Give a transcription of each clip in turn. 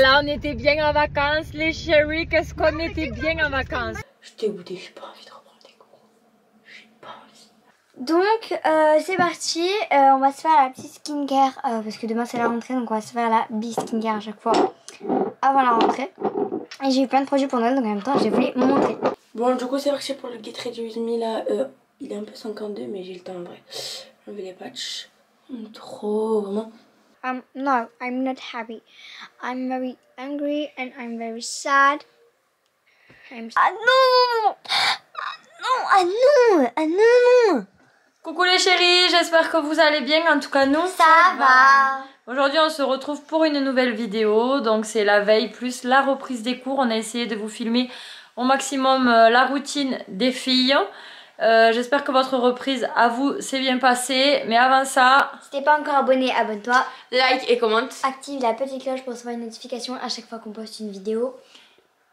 là on était bien en vacances, les chéris. Qu'est-ce qu'on était bien en vacances? Je t'ai goûté, j'ai pas envie de reprendre des cours. J'ai pas envie. Donc euh, c'est parti, Euh, on va se faire la petite skincare euh, parce que demain c'est la rentrée donc on va se faire la big skincare à chaque fois avant la rentrée. Et j'ai eu plein de produits pour Noël donc en même temps j'ai voulu montrer. Bon, du coup, c'est parti pour le Get Ready With Me là. Euh, il est un peu 52, mais j'ai le temps en vrai. Enlever les patchs. Trop, vraiment. Um, no, I'm not happy. I'm very angry and I'm very sad. I'm... Ah non Ah non Ah non Ah non Coucou les chéris, j'espère que vous allez bien. En tout cas, nous, Ça va Aujourd'hui, on se retrouve pour une nouvelle vidéo. Donc, c'est la veille plus la reprise des cours. On a essayé de vous filmer au maximum euh, la routine des filles. Euh, J'espère que votre reprise à vous s'est bien passée. Mais avant ça, Si t'es pas encore abonné, abonne-toi. Like et commente. Active la petite cloche pour recevoir une notification à chaque fois qu'on poste une vidéo.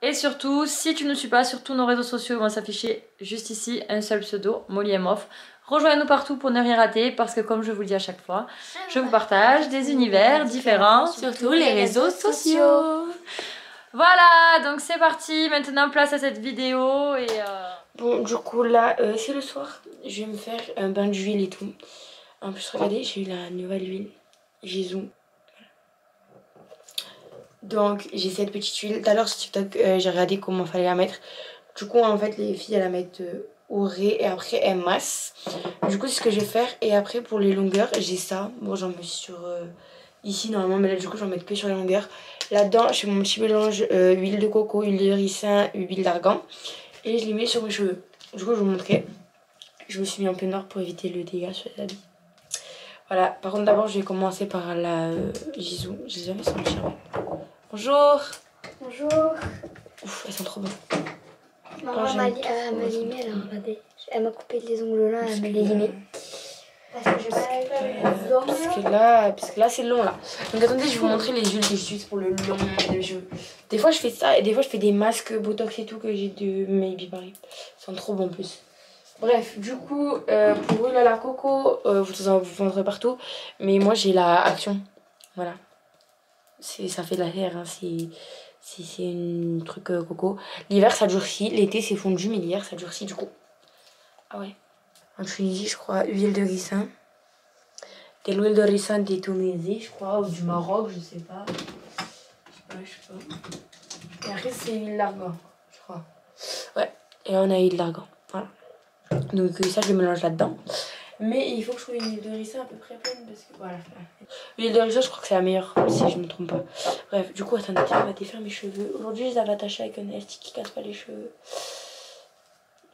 et surtout, si tu ne suis pas sur tous nos réseaux sociaux, ils vont s'afficher juste ici un seul pseudo, Molly M. Off. Rejoignez-nous partout pour ne rien rater parce que, comme je vous le dis à chaque fois, je vous partage des univers différents Sur tous les réseaux sociaux. Voilà, donc c'est parti. Maintenant, place à cette vidéo et. euh, Bon, du coup, là, euh, c'est le soir. Je vais me faire un bain d'huile et tout. En plus, regardez, j'ai eu la nouvelle huile. J'ai. Donc, j'ai cette petite huile. Tout à l'heure, sur TikTok, euh, j'ai regardé comment fallait la mettre. Du coup, en fait, les filles, elles la mettent euh, au ré et après, elles massent. Du coup, c'est ce que je vais faire. Et après, pour les longueurs, j'ai ça. Bon, j'en mets sur ici, normalement. Mais là, du coup, j'en mets que sur les longueurs. Là-dedans, je fais mon petit mélange huile de coco, huile de ricin, huile d'argan. Et je les mets sur mes cheveux. Du coup, je vais vous montrer. Je me suis mis un peu noir pour éviter le dégât sur les habits. Voilà. Par contre, d'abord, je vais commencer par la euh, Jisoo. J'ai jamais senti. Bonjour. Bonjour. Ouf, elles sont trop bonnes. Maman j'aime m'a limé, elle a trop regardé. Elle m'a coupé les ongles là, elle m'a les limé. Parce que là, parce que là c'est long là. Donc attendez, je vais vous montrer les huiles que j'utilise pour le long des cheveux. Des fois je fais ça et des fois je fais des masques botox et tout que j'ai de Maybe Paris. Ils sont trop bons en plus. Bref, du coup, euh, pour huile à la coco, euh, vous en vous vendrez partout. Mais moi j'ai la action. Voilà. Ça fait de la hair, hein. c'est c'est un truc euh, coco. L'hiver ça durcit, l'été c'est fondu, mais l'hiver ça durcit du coup. Ah ouais. En Tunisie, je crois, huile de ricin. De l'huile de ricin des Tunisie, je crois, ou du Maroc, je sais pas. Je sais pas, je sais pas. Et après, c'est huile d'argan, je crois. Ouais, et on a huile d'argan. Voilà. Donc, euh, ça, je le mélange là-dedans. Mais il faut que je trouve une huile de ricin à peu près pleine parce que voilà. L'huile de ricin, je crois que c'est la meilleure, si je me trompe pas. Bref, du coup, attendez, on va défaire mes cheveux. Aujourd'hui, je les avais attachés avec un élastique qui casse pas les cheveux.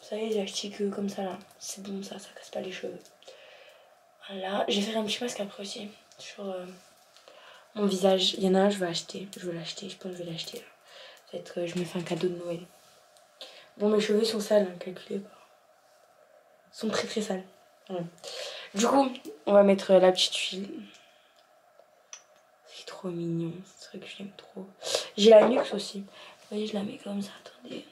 Vous savez, les élastiques euh, comme ça là. C'est bon, ça, ça casse pas les cheveux. Voilà, je vais faire un petit masque après aussi sur euh, mon visage. Il y en a un, je vais acheter. Je vais l'acheter, je pense que je vais l'acheter. Peut-être que je me fais un cadeau de Noël. Bon, mes cheveux sont sales, hein, calculez pas. Ils sont très très sales. Du coup, on va mettre la petite huile. C'est trop mignon, que je l'aime trop. J'ai la nuque aussi. Vous voyez, je la mets comme ça, attendez.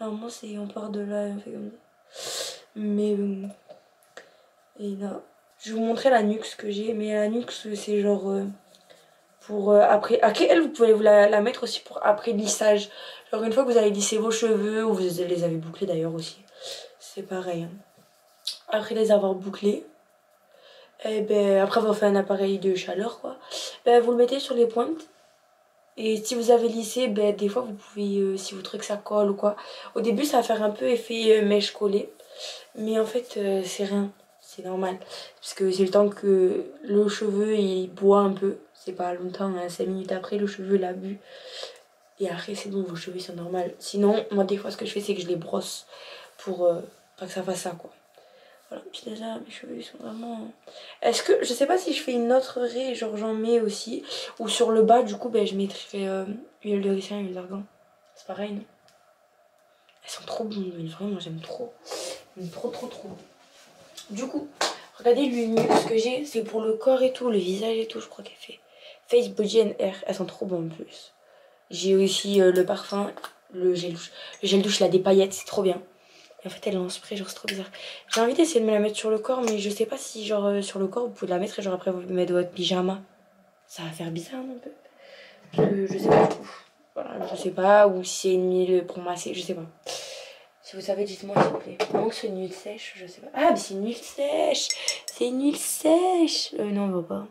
Normalement, c'est on part de là et on fait comme ça. Mais. euh, Et là. Je vais vous montrer la nuque que j'ai. Mais la nuque, c'est genre. euh, pour euh, après. À vous pouvez vous la, mettre aussi pour après lissage. Genre, une fois que vous avez lissé vos cheveux, ou vous les avez bouclés d'ailleurs aussi. C'est pareil. hein. Après les avoir bouclés. Et ben, après avoir fait un appareil de chaleur, quoi. Ben, vous le mettez sur les pointes. Et si vous avez lissé, ben, des fois, vous pouvez, euh, si vous trouvez que ça colle ou quoi. Au début, ça va faire un peu effet euh, mèche collée. Mais en fait, euh, c'est rien. C'est normal. Parce que c'est le temps que le cheveu, il boit un peu. C'est pas longtemps, 5 minutes après, le cheveu l'a bu. Et après, c'est bon, vos cheveux sont normaux. Sinon, moi, des fois, ce que je fais, c'est que je les brosse pour pas que ça fasse ça, quoi. Voilà, puis déjà, mes cheveux, sont vraiment... Est-ce que... Je sais pas si je fais une autre raie, genre j'en mets aussi. Ou sur le bas, du coup, ben, je mettrai euh, huile de ricin, huile d'argan. C'est pareil, non? Elles sont trop bonnes, vraiment, j'aime trop. J'aime trop, trop, trop. Du coup, regardez nuxe que j'ai. C'est pour le corps et tout, le visage et tout, je crois qu'elle fait. Face, Body and Hair. Elles sont trop bonnes en plus. J'ai aussi euh, le parfum, le gel douche. Le gel douche, a des paillettes, c'est trop bien. En fait, elle est en spray, genre c'est trop bizarre. J'ai envie d'essayer de me la mettre sur le corps, mais je sais pas si, genre, euh, sur le corps, vous pouvez la mettre et genre après vous mettre votre pyjama. ça va faire bizarre un peu. Je, je sais pas. Voilà, je sais pas. Ou si c'est une huile pour masser, je sais pas. Si vous savez, dites-moi s'il vous plaît. Comment que c'est une huile sèche, je sais pas. Ah, mais c'est une huile sèche C'est une huile sèche euh, Non, on va pas.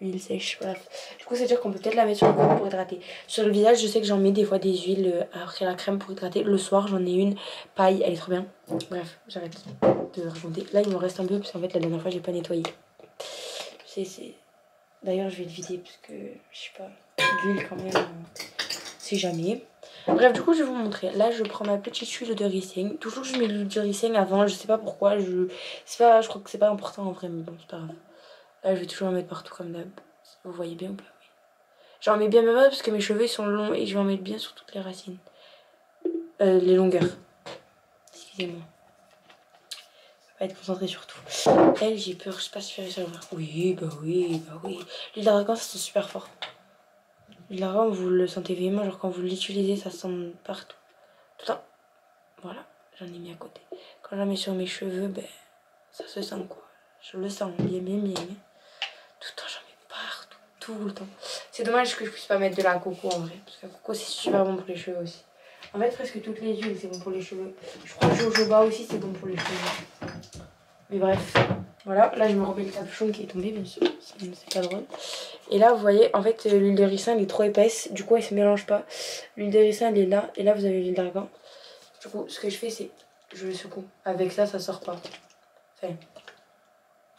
Huile sèche, bref. Du coup, c'est-à-dire qu'on peut peut-être la mettre sur le corps pour hydrater. Sur le visage, je sais que j'en mets des fois des huiles euh, après la crème pour hydrater. Le soir, j'en ai une paille, elle est trop bien. Bref, j'arrête de raconter. Là, il me reste un peu, parce qu'en fait, la dernière fois, j'ai pas nettoyé. C'est. D'ailleurs, je vais le vider, parce que, je sais pas, l'huile quand même, euh, c'est jamais. Bref, du coup, je vais vous montrer. Là, je prends ma petite huile de ricin. Toujours, je mets l'huile de ricin avant. Je sais pas pourquoi. Je, pas, je crois que c'est pas important en vrai, mais bon, c'est pas grave. Là, je vais toujours en mettre partout comme d'hab. Vous voyez bien ou pas Oui. J'en mets bien même parce que mes cheveux sont longs et je vais en mettre bien sur toutes les racines. Euh, les longueurs. Excusez-moi. Pas être concentré sur tout. Elle, j'ai peur, je sais pas si faire ça. Oui, bah oui, bah oui. Les dragons, ça sent super fort. Les dragons, vous le sentez vraiment, genre quand vous l'utilisez, ça sent partout. Tout le temps. Voilà, j'en ai mis à côté. Quand j'en mets sur mes cheveux, ben, ça se sent quoi. Je le sens bien, bien, bien le temps, j'en mets partout, tout le temps. C'est dommage que je puisse pas mettre de la coco en vrai, parce que la coco, c'est super bon pour les cheveux aussi. En fait, presque toutes les huiles, c'est bon pour les cheveux. Je crois que jojoba aussi, c'est bon pour les cheveux. Mais bref, voilà. Là, je me remets le capuchon qui est tombé, bien sûr. C'est pas drôle. Et là, vous voyez, en fait, l'huile de ricin, elle est trop épaisse. Du coup, elle se mélange pas. L'huile de ricin, elle est là. Et là, vous avez l'huile d'argan. Du coup, ce que je fais, c'est je le secoue. Avec ça, ça sort pas.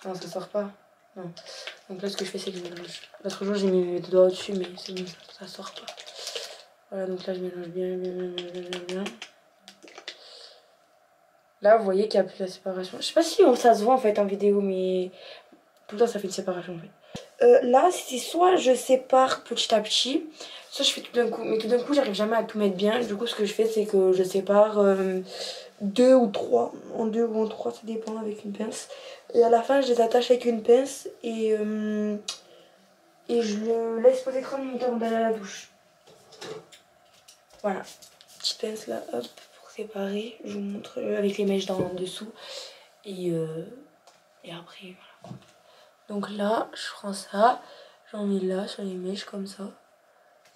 Non, ça sort pas. Non. Donc là, ce que je fais, c'est que je mélange. L'autre jour, j'ai mis mes doigts au-dessus, mais c'est bon, ça sort pas. Voilà, donc là, je mélange bien, bien, bien, bien, bien. Là, vous voyez qu'il n'y a plus la séparation. Je sais pas si ça se voit en fait en vidéo, mais tout le temps, ça fait une séparation en fait. Euh, là, c'est soit je sépare petit à petit, soit je fais tout d'un coup. Mais tout d'un coup, j'arrive jamais à tout mettre bien. Du coup, ce que je fais, c'est que je sépare euh, deux ou trois. En deux ou en trois, ça dépend avec une pince. Et à la fin, je les attache avec une pince et, euh, et je le laisse poser 30 minutes avant d'aller à la douche. Voilà. Petite pince là, hop, pour séparer. Je vous montre avec les mèches dans, en dessous. Et, euh, et après, voilà. Donc là, je prends ça, j'en mets là sur les mèches comme ça.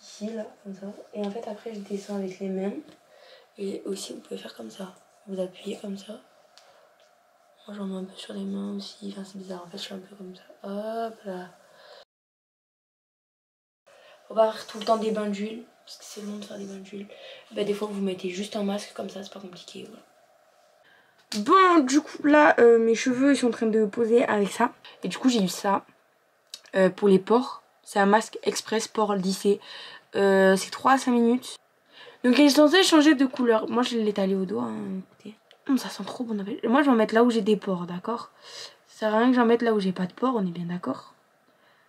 Ici, là, comme ça. Et en fait, après, je descends avec les mains. Et aussi, vous pouvez faire comme ça. Vous appuyez comme ça. Moi, j'en mets un peu sur les mains aussi. Enfin, c'est bizarre. En fait, je suis un peu comme ça. Hop là. Faut pas faire tout le temps des bains d'huile. Parce que c'est long de faire des bains d'huile. Bah, des fois, vous mettez juste un masque comme ça. C'est pas compliqué. Bon, du coup, là, euh, mes cheveux, ils sont en train de poser avec ça. Et du coup, j'ai eu ça euh, pour les pores. C'est un masque express pores lissé. Euh, c'est 3 à 5 minutes. Donc, il est censé changer de couleur. Moi, je l'ai étalé au doigt. Hein, écoutez. Hum, ça sent trop bon. Moi, je vais en mettre là où j'ai des pores, d'accord? Ça sert à rien que j'en mette là où j'ai pas de pores, on est bien d'accord?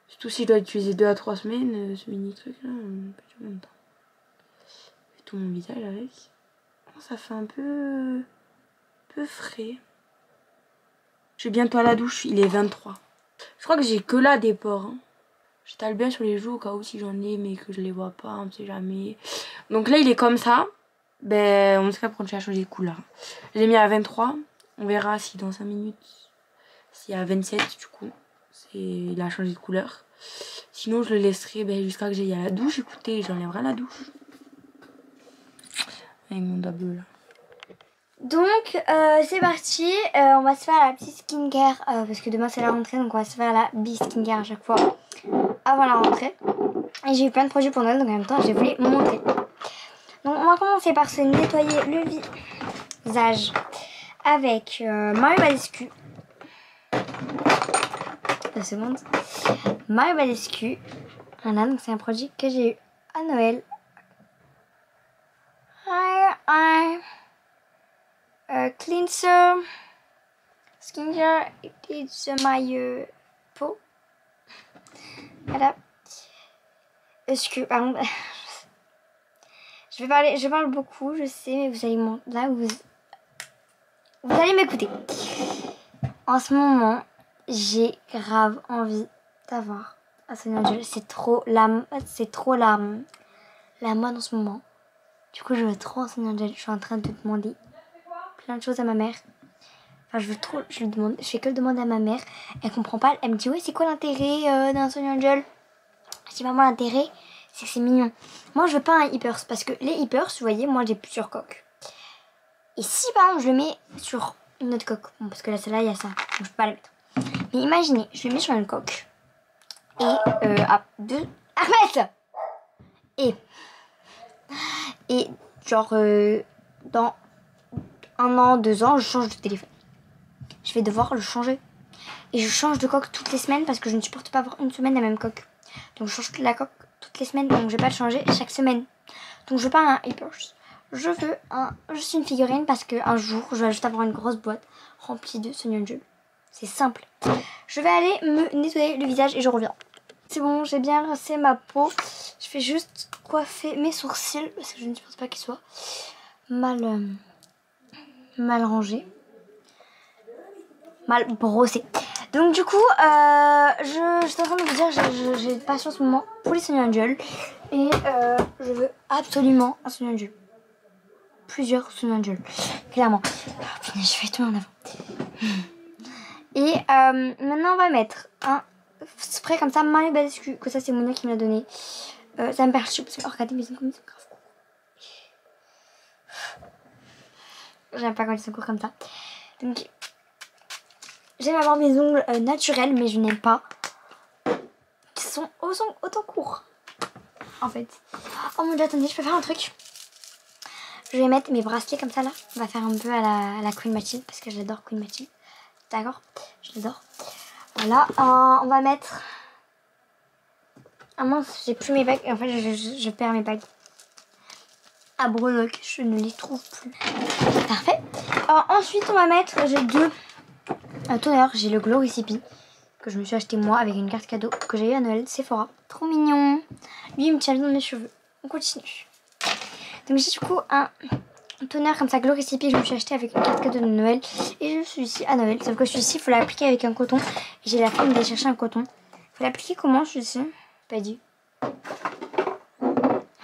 Surtout si je dois utiliser 2 à 3 semaines, ce mini truc là, pas du temps. Je fais tout mon visage avec. Ça fait un peu peu frais. Je bientôt à la douche, il est 23. Je crois que j'ai que là des pores. Hein. Bien sur les joues au cas où si j'en ai mais que je les vois pas, on sait jamais. Donc là il est comme ça. Ben on sait pourquoi j'ai changé de couleur. J'ai mis à 23. On verra si dans 5 minutes. Y a 27 du coup. Il a changé de couleur. Sinon je le laisserai ben, jusqu'à que j'aille à la douche. Écoutez, j'enlèverai la douche. Avec mon double là. Donc euh, c'est parti, euh, on va se faire la petite skincare euh, parce que demain c'est la rentrée donc on va se faire la skincare à chaque fois avant la rentrée. Et j'ai eu plein de produits pour Noël donc en même temps je voulais vous montrer. On va commencer par se nettoyer le visage avec Mario Badescu. Deux secondes. Mario Badescu. Voilà donc c'est un produit que j'ai eu à Noël. Uh, cleanser, skincare, it's my uh, peau. Voilà. Est-ce que, par contre, je vais parler, je parle beaucoup, je sais, mais vous allez là vous, vous allez m'écouter. En ce moment, j'ai grave envie d'avoir C'est trop la, c'est trop la, la mode en ce moment. Du coup, je veux trop un Sonia Je suis en train de demander plein de choses à ma mère. Enfin, je veux trop, je, demande, je fais que le demander à ma mère. Elle comprend pas. Elle me dit, ouais, c'est quoi l'intérêt euh, d'un Angel Je dis vraiment l'intérêt, c'est mignon. Moi, je veux pas un hippers parce que les hippers, vous voyez, moi j'ai plusieurs coques. Et si par exemple je le mets sur une autre coque, bon, parce que là celle-là il y a ça, donc je peux pas la mettre. Mais imaginez, je le mets sur une coque et euh, à deux. Arrête Et et genre euh, dans un an, deux ans, je change de téléphone. Je vais devoir le changer. Et je change de coque toutes les semaines parce que je ne supporte pas avoir une semaine la même coque. Donc je change la coque les semaines, donc je vais pas le changer chaque semaine. Donc je veux pas un Hypers. Je veux un, juste une figurine parce qu'un jour, je vais juste avoir une grosse boîte remplie de Sonia Jules. C'est simple. Je vais aller me nettoyer le visage et je reviens. C'est bon, j'ai bien rincé ma peau. Je fais juste coiffer mes sourcils parce que je ne pense pas qu'ils soient mal, euh, mal rangés. Mal brossés. Donc du coup, euh, je, suis en train de vous dire, j'ai- passion en ce moment pour les Sonia Angel. Et euh, je veux absolument un Sonia Angel. Plusieurs Sonia Angel, clairement. Je fais tout en avant. Et euh, maintenant, on va mettre un spray comme ça, Mario Badescu, que ça c'est Monia qui me l'a donné. Ça me perturbe parce que oh, regardez ongles comme courts. J'aime pas quand ils sont courts comme ça. J'aime avoir mes ongles euh, naturels, mais je n'aime pas qui sont autant, courts. En fait. Oh mon dieu, attendez, je peux faire un truc. Je vais mettre mes bracelets comme ça là. On va faire un peu à la, Queen Mathilde parce que j'adore Queen Mathilde. D'accord? Je l'adore. Voilà, euh, on va mettre. Ah mince, j'ai plus mes bagues. En fait, je, perds mes bagues. À breloques, je ne les trouve plus. Parfait. Alors, ensuite, on va mettre. J'ai deux euh, toners. J'ai le Glow Recipe que je me suis acheté moi avec une carte cadeau que j'ai eu à Noël Sephora. Trop mignon. Lui, il me tient bien dans mes cheveux. On continue. Donc, j'ai du coup un toner comme ça, Glow Recipe, que je me suis acheté avec une carte cadeau de Noël. Et je suis ici à Noël. Sauf que celui-ci, il faut l'appliquer avec un coton. J'ai la flemme d'aller chercher un coton. Faut l'appliquer comment celui-ci Pas dit.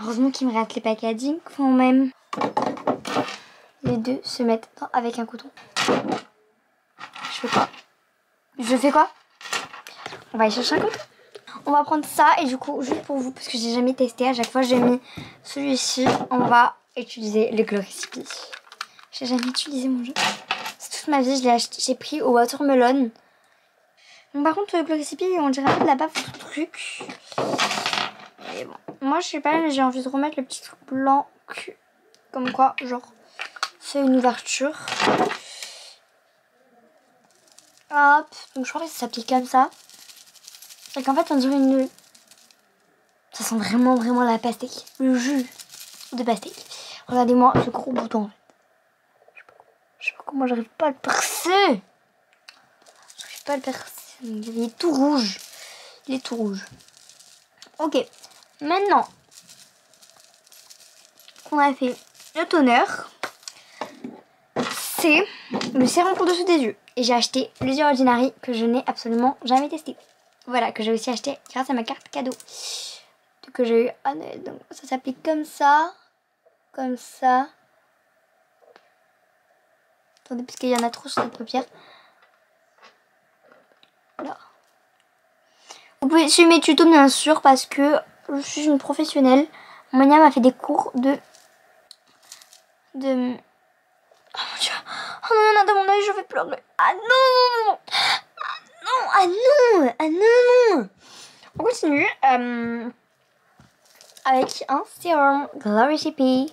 Heureusement qu'il me rate les packaging quand même. Les deux se mettent avec un coton. Je fais quoi On va aller chercher un coton. On va prendre ça et du coup, juste pour vous, parce que j'ai jamais testé, à chaque fois j'ai mis celui-ci, on va utiliser le Glow Recipe. J'ai jamais utilisé mon jeu. C'est toute ma vie, je l'ai acheté, j'ai pris au watermelon. Par contre, le Glow Recipe, on dirait un peu de la baffe tout truc. Mais bon, moi je sais pas, j'ai envie de remettre le petit truc blanc comme quoi, genre, c'est une ouverture. Hop, donc je crois que ça s'applique comme ça. Et qu'en fait, on dirait une. Ça sent vraiment, vraiment la pastèque. Le jus de pastèque. Regardez-moi ce gros bouton. en fait. Je sais pas, comment j'arrive pas à le percer. J'arrive pas à le percer. Il est tout rouge. Il est tout rouge. Ok. Maintenant qu'on a fait le toner, c'est le sérum pour dessous des yeux. Et j'ai acheté The Ordinary que je n'ai absolument jamais testé. Voilà, que j'ai aussi acheté grâce à ma carte cadeau. Que j'ai eu à Noël. Donc ça s'applique comme ça. Comme ça. Attendez, parce qu'il y en a trop sur cette paupière. Voilà. Vous pouvez suivre mes tutos bien sûr parce que je suis une professionnelle. Monia m'a fait des cours de... De... Oh non, non, non, dans mon oeil, je vais pleurer. Ah non. Ah non, ah non, ah non. On continue euh, avec un sérum Glow Recipe.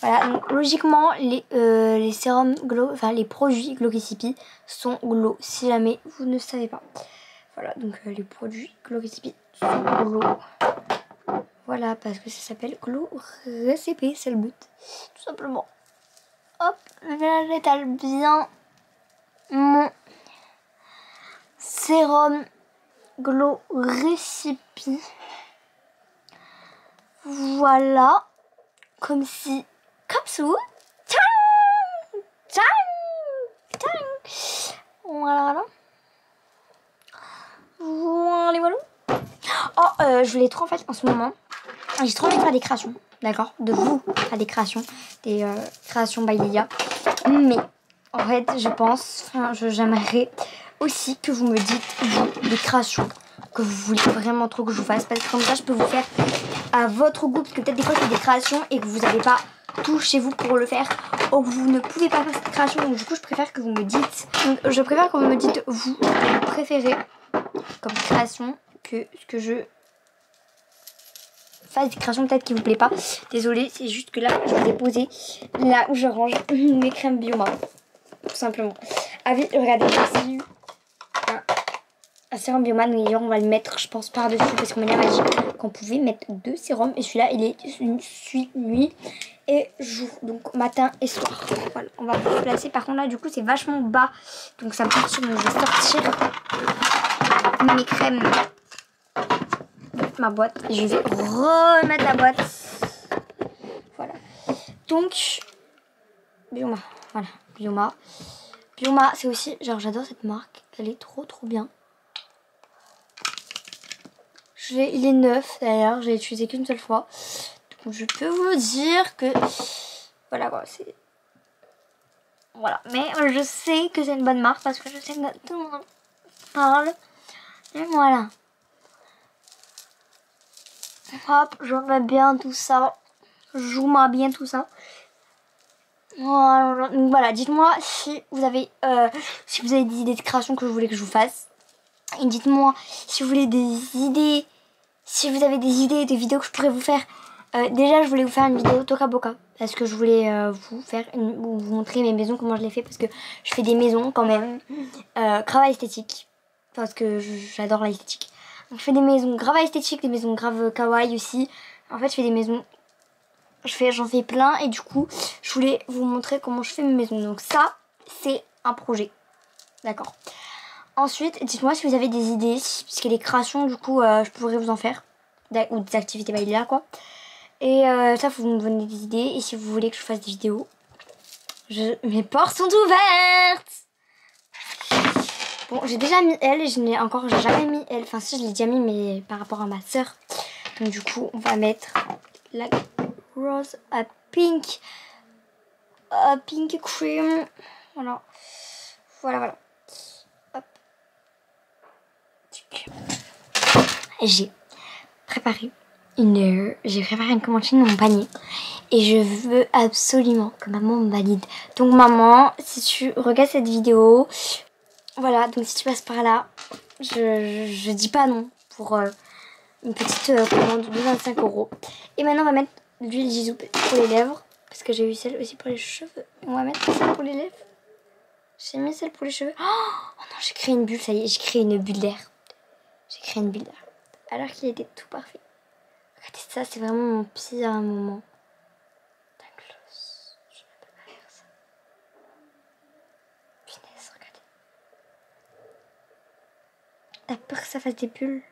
Voilà, donc logiquement, les, euh, les sérums Glow, enfin les produits Glow Recipe sont Glow, si jamais vous ne savez pas. Voilà, donc euh, les produits Glow Recipe sont Glow. Voilà, parce que ça s'appelle Glow Recipe, c'est le but, tout simplement. Hop, j'étale bien mon sérum Glow Recipe. Voilà, comme si, comme ça. Voilà, voilà. Voilà, voilà. Oh, euh, je voulais trop en fait en ce moment. J'ai trop envie de faire des créations, d'accord De vous faire des créations, des euh, créations by. Mais en fait, je pense, enfin, j'aimerais aussi que vous me dites vous, des créations que vous voulez vraiment trop que je vous fasse. Parce que comme ça, je peux vous faire à votre goût. Parce que peut-être des fois, c'est des créations et que vous n'avez pas tout chez vous pour le faire. Ou que vous ne pouvez pas faire cette création. Donc du coup, je préfère que vous me dites... Je préfère que vous me dites, vous, vous préférez comme création que ce que je fasse des créations peut-être qui vous plaît pas. Désolée, c'est juste que là, je vous ai posé là où je range mes crèmes Bioma. Tout simplement. Ah regardez, j'ai eu un, sérum Bioma. Donc on va le mettre, je pense, par-dessus. Parce qu'on m'a dit qu'on pouvait mettre deux sérums. Et celui-là, il est nuit et jour. Donc matin et soir. Voilà, on va vous placer. Par contre, là, du coup, c'est vachement bas. Donc ça me perturbe. Je vais sortir mes crèmes ma boîte et je vais remettre la boîte. Voilà. Donc, Bioma. Voilà, Bioma. Bioma, c'est aussi, genre j'adore cette marque. Elle est trop trop bien. Je il est neuf d'ailleurs, je l'ai utilisé qu'une seule fois. Donc je peux vous dire que, voilà quoi, c'est... Voilà, mais je sais que c'est une bonne marque parce que je sais que tout le monde parle. Et voilà. Hop, je mets bien tout ça. Je mets bien tout ça. Voilà, voilà dites-moi si vous avez euh, si vous avez des idées de création que vous voulez que je vous fasse. Et dites-moi si vous voulez des idées, si vous avez des idées de vidéos que je pourrais vous faire. Euh, déjà, je voulais vous faire une vidéo Toka Boka. Parce que je voulais euh, vous faire vous montrer mes maisons, comment je les fais. Parce que je fais des maisons quand même. Euh, esthétique. Parce que j'adore l'esthétique. Je fais des maisons grave esthétiques, des maisons grave kawaii aussi. En fait, je fais des maisons... J'en fais plein et du coup, je voulais vous montrer comment je fais mes maisons. Donc ça, c'est un projet. D'accord. Ensuite, dites-moi si vous avez des idées, puisque les créations, du coup, euh, je pourrais vous en faire. Ou des activités là quoi. Et euh, ça, vous me donner des idées. Et si vous voulez que je fasse des vidéos, mes portes sont ouvertes Bon, j'ai déjà mis elle et je n'ai encore jamais mis elle. Enfin, si, je l'ai déjà mis, mais par rapport à ma soeur. Donc, du coup, on va mettre la rose à pink. À pink cream. Voilà. Voilà, voilà. Hop. J'ai préparé une... J'ai préparé une commandine dans mon panier. Et je veux absolument que maman me valide. Donc maman, si tu regardes cette vidéo, voilà, donc si tu passes par là, je, je, dis pas non pour euh, une petite euh, commande de 25 euros. Et maintenant, on va mettre l'huile Jisoo pour les lèvres. Parce que j'ai eu celle aussi pour les cheveux. On va mettre celle pour les lèvres. J'ai mis celle pour les cheveux. Oh, non, j'ai créé une bulle, ça y est, j'ai créé une bulle d'air. J'ai créé une bulle d'air. Alors qu'il était tout parfait. Regardez ça, c'est vraiment mon pire moment. T'as peur que ça fasse des bulles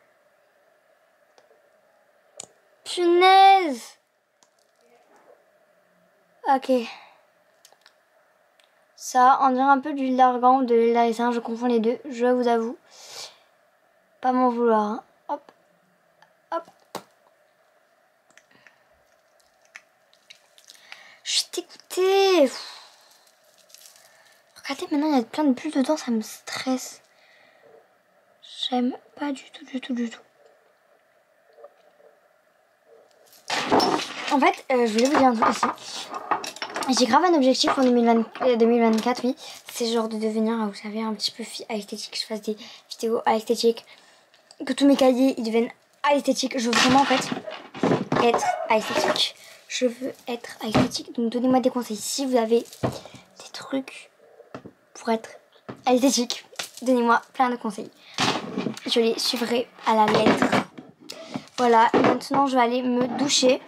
Punaise Ok. Ça, on dirait un peu du d'argan ou de l'huile je confonds les deux, je vous avoue. Pas m'en vouloir. Hein. Hop. Hop. Je dégoûtée. Regardez, maintenant il y a plein de bulles dedans, ça me stresse. Pas du tout, du tout, du tout. En fait, euh, je voulais vous dire un truc aussi. J'ai grave un objectif en 2024, euh, oui. C'est genre de devenir, vous savez, un petit peu esthétique. Je fasse des vidéos à. Que tous mes cahiers, ils deviennent à. Je veux vraiment, en fait, être à esthétique. Je veux être à esthétique. Donc, donnez-moi des conseils. Si vous avez des trucs pour être à esthétique, donnez-moi plein de conseils je les suivrai à la lettre. Voilà, maintenant je vais aller me doucher.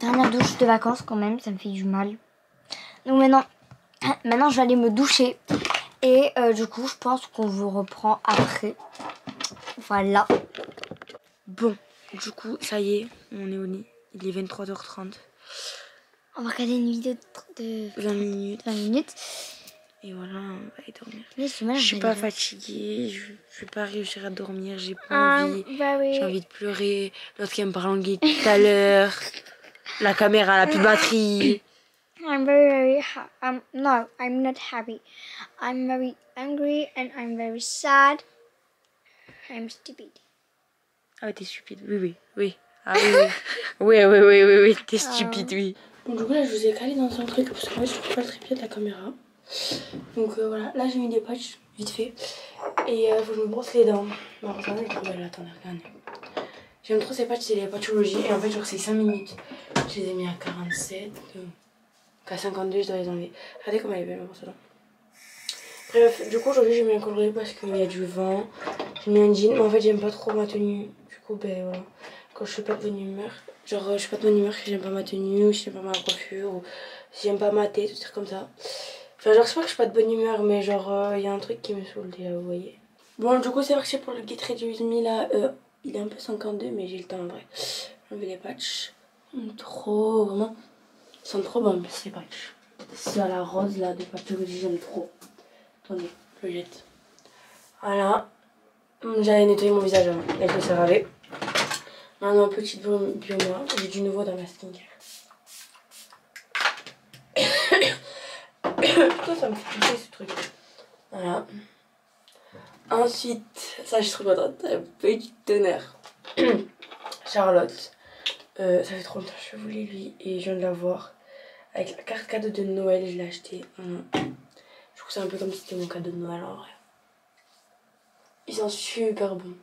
Dernière douche de vacances quand même, ça me fait du mal. Donc maintenant, maintenant je vais aller me doucher. Et euh, du coup, je pense qu'on vous reprend après. Voilà. Bon, du coup, ça y est, on est au lit. Il est 23h30. On va regarder une vidéo de 20 minutes. 20 minutes. Et voilà, on va y dormir. je suis pas fatiguée, je, je vais pas réussir à dormir, j'ai pas ah, envie. Bah j'ai envie de pleurer. L'autre qui me parle tout à l'heure. La caméra, la plus de batterie. I'm very, very um, no, I'm not happy. I'm very angry and I'm very sad. I'm stupid. Ah t'es stupide. Oui, oui, oui. Ah oui, oui. oui, oui, oui, oui, oui. T'es Ah. stupide, oui. Bon, du coup, là, je vous ai calé dans un truc parce que moi, je trouve pas le trépied de la caméra. Donc euh, voilà, là, j'ai mis des patchs vite fait. Et euh, faut que je me brosse les dents. Non. Attendez, regardez. J'aime trop ces patchs, c'est les patchologie. Et en fait, genre, c'est 5 minutes. Je les ai mis à 47. euh, à 52, je dois les enlever. Regardez comme elle est belle, ma brosse à dents. Bref, du coup, aujourd'hui, j'ai mis un coloris parce qu'il y a du vent. J'ai mis un jean, mais en fait, j'aime pas trop ma tenue. Du coup, ben voilà. Quand je suis pas de bonne humeur, genre, je suis pas de bonne humeur si j'aime pas ma tenue, ou si j'aime pas ma coiffure, ou si j'aime pas ma tête, tout ça comme ça. Enfin, genre, c'est pas que je suis pas de bonne humeur, mais genre, il y a un truc qui me saoule déjà, vous voyez. Bon, du coup, c'est parti pour le Ready With Me là. Euh, il est un peu 52, mais j'ai le temps en vrai. Enlever les patchs. Hum, Trop, vraiment. Ils sont trop bons, ces patchs. C'est à la rose là, de patchologie, j'aime trop. Attendez, je le jette. Voilà. Hum, J'allais nettoyer mon visage je me suis lavé. Maintenant, petite bio- bio-moi. J'ai du nouveau dans ma skincare. Ça me fait piquer ce truc. Voilà. Ensuite, ça, je trop contente. Petit tonnerre. Charlotte. Euh, ça fait trop longtemps que je voulais lui et je viens de l'avoir. Avec la carte cadeau de Noël, je l'ai acheté. Je trouve c'est un peu comme si c'était mon cadeau de Noël en vrai. Ils sont super bons.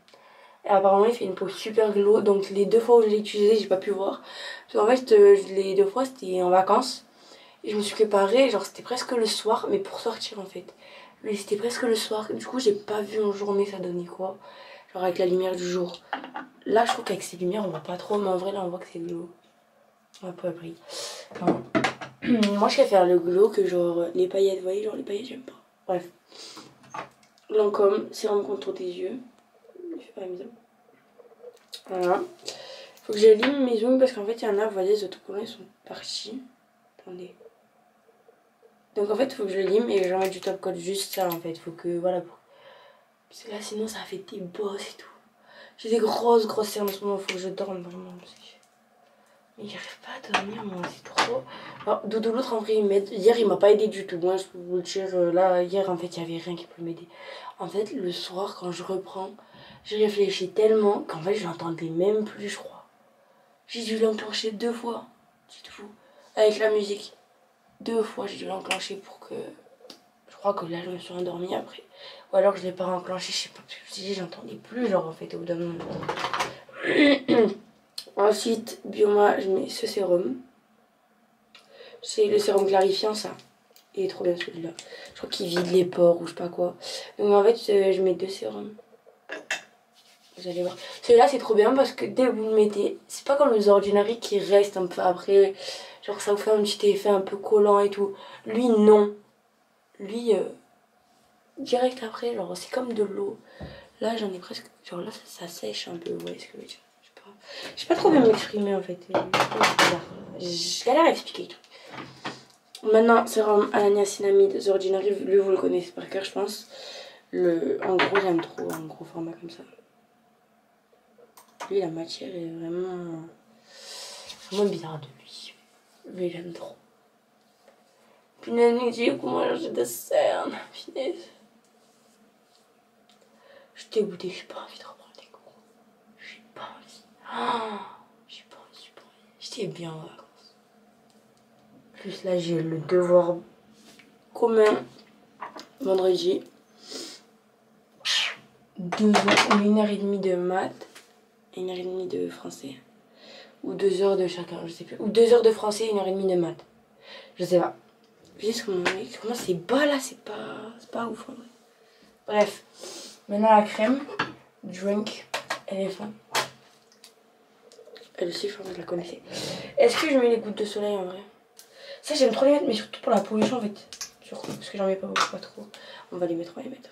Et apparemment, il fait une peau super glow. Donc, les deux fois où je l'ai utilisé, j'ai pas pu voir. Parce qu'en fait, euh, les deux fois, c'était en vacances. Et je me suis préparée, genre, c'était presque le soir, mais pour sortir en fait. Mais c'était presque le soir. Du coup, j'ai pas vu en journée ça donnait quoi. Genre, avec la lumière du jour. Là, je trouve qu'avec ces lumières, on voit pas trop. Mais en vrai, là, on voit que c'est glow. On va pas. Enfin, moi, je préfère le glow que genre les paillettes. Vous voyez, genre, les paillettes, j'aime pas. Bref. Lancôme, sérum contre tes yeux. Je pas en- Voilà. Faut que je lime mes ongles parce qu'en fait, il y en a, vous voyez, les autocollants, ils sont partis. Attendez. Donc en fait, il faut que je lime et je vais mettre du top coat juste ça en fait. Faut que, voilà. Parce que là, sinon, ça fait des bosses et tout. J'ai des grosses, grosses cernes en ce moment, faut que je dorme vraiment. Mais j'arrive pas à dormir, moi, c'est trop. Alors, Doudou, l'autre, en vrai. Hier, il m'a pas aidé du tout. Moi, je peux vous le dire, euh, là, hier, en fait, il y avait rien qui peut m'aider. En fait, le soir, quand je reprends, j'ai réfléchi tellement qu'en fait, je l'entendais même plus, je crois. J'ai dû l'enclencher deux fois, dites-vous, avec la musique. Deux fois, j'ai dû l'enclencher pour que. Je crois que là, je me suis endormie après. Ou alors, je l'ai pas enclenché, je sais pas, dit, j'entendais plus, genre, en fait, au bout d'un moment. Ensuite, Bioma, je mets ce sérum. C'est le sérum clarifiant, ça. Il est trop bien celui-là. Je crois qu'il vide les pores ou je sais pas quoi. Donc en fait, euh, je mets deux sérums. Vous allez voir. Celui-là, c'est trop bien parce que dès que vous le mettez, c'est pas comme les ordinary qui restent un peu après. Genre, ça vous fait un petit effet un peu collant et tout. Lui, non. Lui, euh, direct après, genre, c'est comme de l'eau. Là, j'en ai presque. Genre, là, ça, ça sèche un peu. Vous voyez ce que je veux dire Je sais pas. Je sais pas trop bien m'exprimer en fait. Je galère à expliquer tout. Maintenant, sérum à la niacinamide, The Ordinary, lui vous le connaissez par cœur, je pense. Le, en gros, j'aime trop un gros format comme ça. Lui, la matière est vraiment, vraiment bizarre de lui. Mais j'aime trop. Punaise, j'ai comment j'ai des cernes. Punaise. Je suis j'ai pas envie de reprendre des cours. J'ai pas envie. Ah, j'ai pas envie, j'ai pas envie. J'étais bien en vacances. Plus là, j'ai le devoir commun vendredi. Deux heures, une heure et demie de maths et une heure et demie de français. Ou deux heures de chacun, je sais plus. Ou deux heures de français une heure et demie de maths. Je sais pas. Juste comment, comment c'est bas là, c'est pas, pas ouf vrai. Bref. Maintenant la crème. Drink éléphant. Elle aussi, je pense que je la connaissais. Est-ce que je mets les gouttes de soleil en vrai? Ça, j'aime trop les mettre, mais surtout pour la pollution en fait. Surtout parce que j'en mets pas beaucoup, pas trop. On va les mettre, on va les mettre.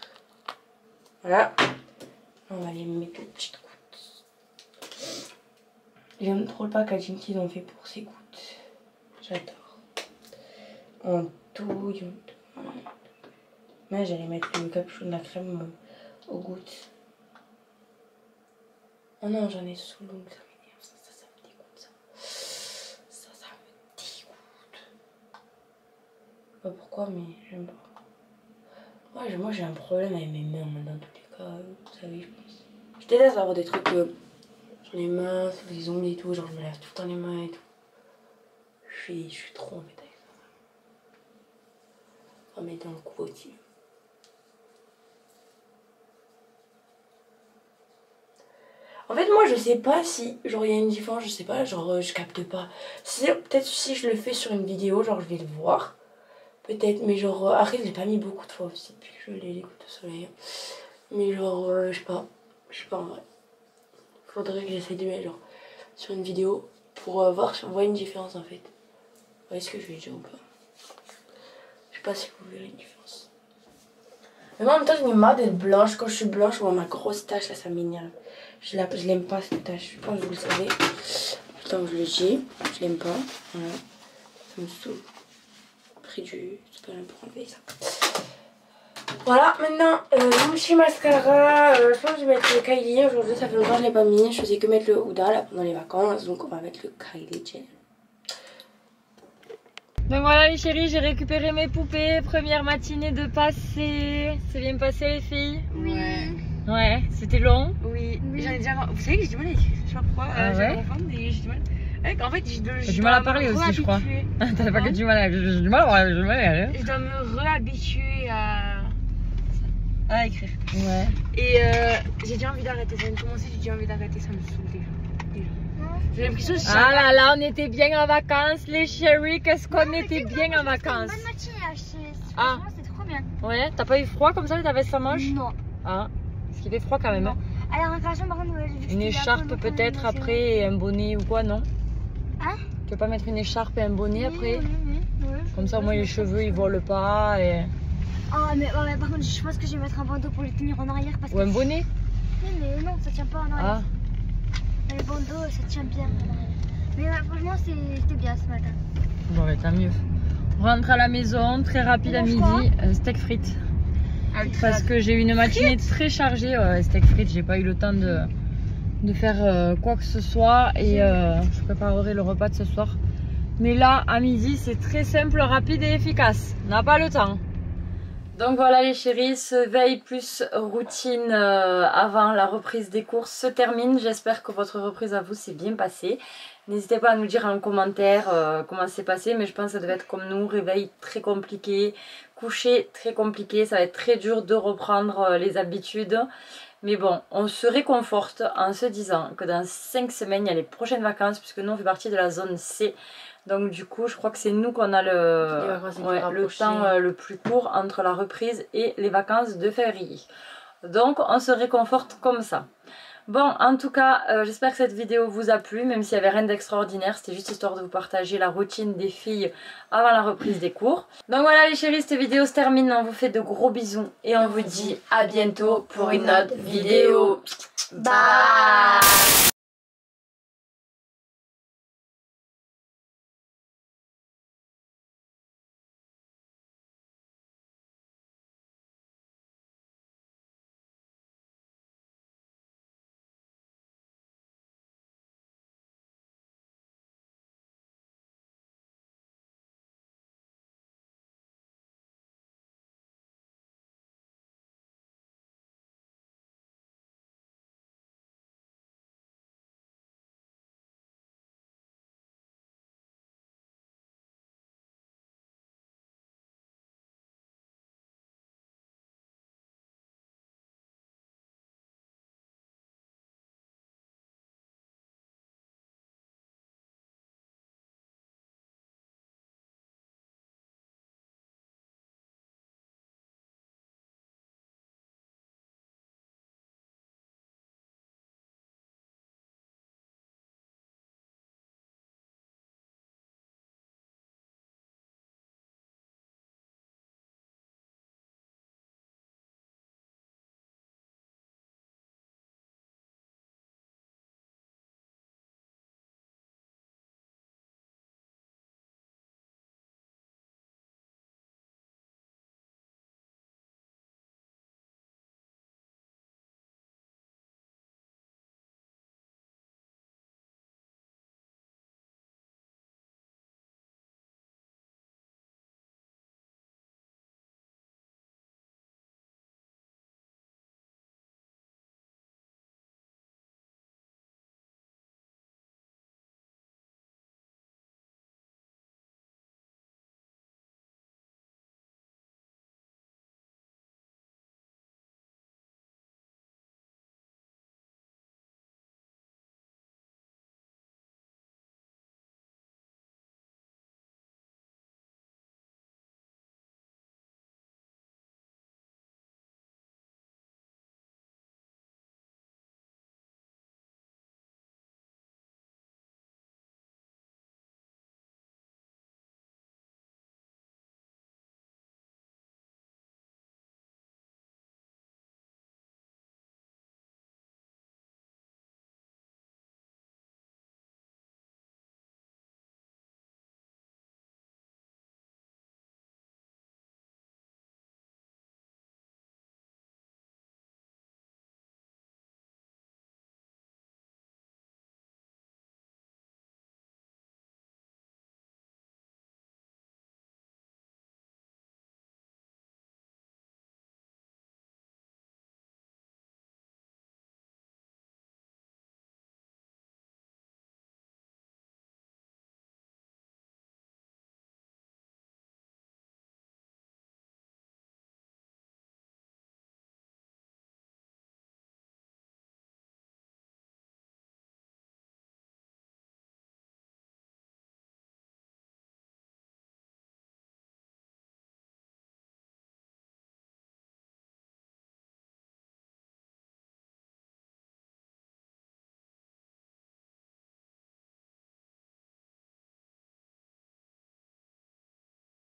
Voilà. On va les mettre aux petites gouttes. J'aime trop le packaging qu'ils ont fait pour ces gouttes. J'adore. En tout. Mais j'allais mettre le capuchon de la crème euh, aux gouttes. Oh non, j'en ai sous l'ongle, ça m'énerve. Ça, ça, ça me dégoûte, ça. Ça, me dégoûte. Je sais pas pourquoi, mais j'aime pas. Moi j'ai un problème avec mes mains, dans tous les cas, vous savez, je pense. déteste avoir des trucs euh, les mains, les ongles et tout. Genre, je me lave tout le temps les mains et tout. Je suis, je suis trop embêtée avec ça. On met dans le cou aussi. En fait, moi, je sais pas si, genre, il y a une différence, je sais pas, genre, euh, je capte pas. Peut-être si je le fais sur une vidéo, genre, je vais le voir. Peut-être, mais genre, euh, après, je l'ai pas mis beaucoup de fois aussi depuis que je l'ai les gouttes de soleil. Mais genre, euh, je sais pas, je sais pas en vrai. Faudrait que j'essaie de mettre, genre, sur une vidéo pour euh, voir si on voit une différence en fait. Vous voyez ce que je vais dire ou pas? Je sais pas si vous verrez une différence. Mais moi, en même temps, je me marre d'être blanche. Quand je suis blanche, je vois ma grosse tache là, ça m'énerve. Je la- je l'aime pas cette tache. Je pense que vous le savez. Putain, je le dis. Je l'aime pas. Voilà. Ça me saoule. Pris du. C'est pas même pour enlever ça. Voilà, maintenant, euh, mon petit mascara. euh, je pense que je vais mettre le Kylie. Aujourd'hui, ça fait longtemps que je l'ai pas mis. Je faisais que mettre le Huda là pendant les vacances. Donc, on va mettre le Kylie Gel. Donc voilà les chéris, j'ai récupéré mes poupées. Première matinée de passé. C'est bien passé les filles Oui. Ouais, c'était long. Oui, Oui. j'en ai déjà. Vous savez que j'ai du mal à écrire, je sais pas pourquoi. Ah euh, j'ai ouais j'ai du mal. En fait. T'as du mal à parler aussi, je crois. T'as pas que du mal à. J'ai du mal à j'ai du mal à Je dois me réhabituer à. À écrire. Ouais. Et euh, j'ai déjà envie d'arrêter. Ça vient de commencer, j'ai déjà envie d'arrêter, ça me saoule déjà. J'ai l'impression que je Ah là là, on était bien en vacances, les chéris. Qu'est-ce qu'on était bien en vacances. Bonne matinée Ah. c'est trop bien. Ouais, t'as pas eu froid comme ça, ta veste moche Non. Ah, parce qu'il fait froid quand même. hein. La récréation, par contre, Une écharpe peut-être après et un bonnet ou quoi, non Hein Tu veux pas mettre une écharpe et un bonnet après Oui, oui, oui, oui. Comme ça, au moins les cheveux ils volent pas et... Ah, mais ouais, par contre, je pense que je vais mettre un bandeau pour les tenir en arrière parce ou que. un bonnet. Oui, mais non, ça tient pas en Ah, arrière. Le bandeau, ça tient bien en arrière. Mais ouais, franchement, c'était bien ce matin. bon, bah, tant mieux. On rentre à la maison, très rapide à midi, euh, steak frites. Ah oui, Parce que j'ai eu une matinée très chargée, ouais, steak frites, j'ai pas eu le temps de, de faire euh, quoi que ce soit et euh, je préparerai le repas de ce soir. Mais là, à midi, c'est très simple, rapide et efficace. On n'a pas le temps. Donc voilà les chéris, ce veille plus routine euh, avant la reprise des courses se termine. J'espère que votre reprise à vous s'est bien passée. N'hésitez pas à nous dire en commentaire euh, comment c'est passé, mais je pense que ça devait être comme nous, réveil très compliqué, coucher très compliqué, ça va être très dur de reprendre euh, les habitudes. Mais bon, on se réconforte en se disant que dans 5 semaines, il y a les prochaines vacances, puisque nous on fait partie de la zone C. Donc du coup, je crois que c'est nous qu'on a le, ouais, le temps euh, le plus court entre la reprise et les vacances de février. Donc on se réconforte comme ça. Bon, en tout cas, euh, j'espère que cette vidéo vous a plu, même s'il n'y avait rien d'extraordinaire, c'était juste histoire de vous partager la routine des filles avant la reprise des cours. Donc voilà les chéris, cette vidéo se termine, on vous fait de gros bisous et on vous dit à bientôt pour une autre vidéo. Bye